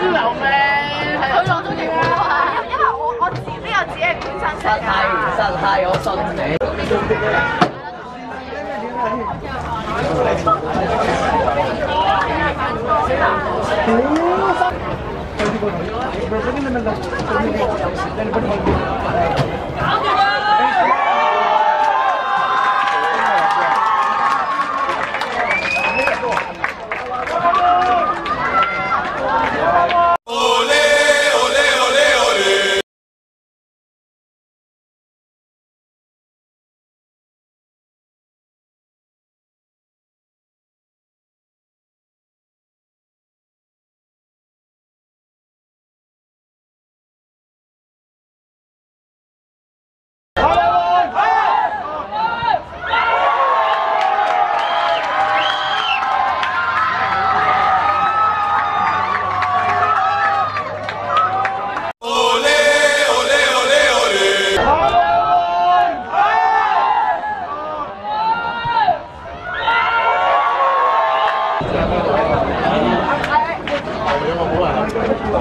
大個辣椒油味，佢落咗幾多啊？因為我我自呢個只係本身食㗎。實係我信你。阿驚先生到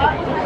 啊！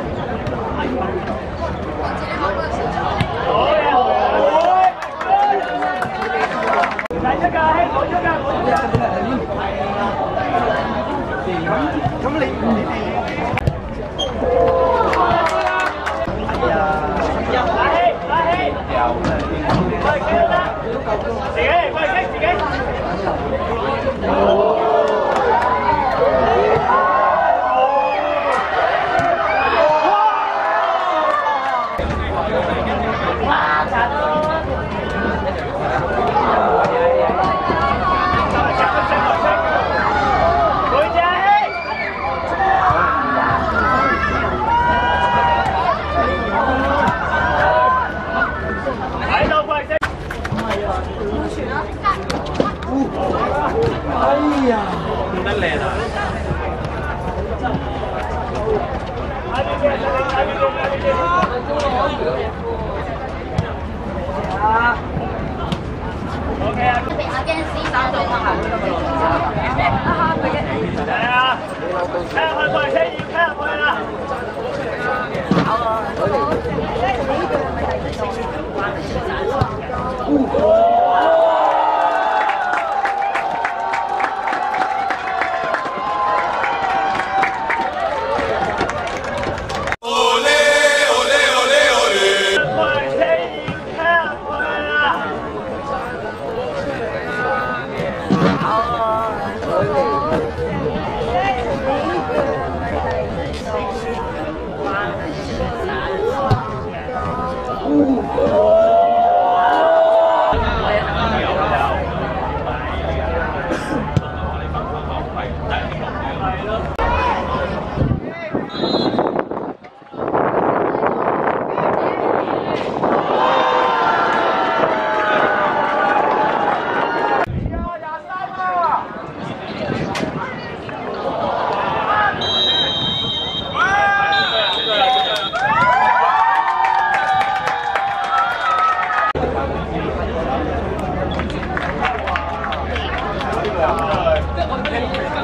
Ooh.